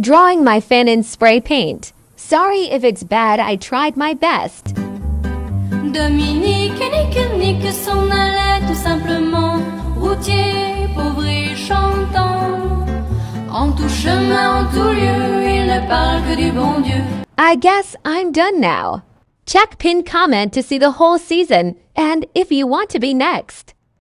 Drawing my fin in spray paint. Sorry if it's bad, I tried my best. Dominique nique, nique, s'en allait tout simplement, routier, pauvre et chantant. En tout chemin, en tout lieu, il ne parle que du bon Dieu. I guess I'm done now. Check pinned comment to see the whole season and if you want to be next.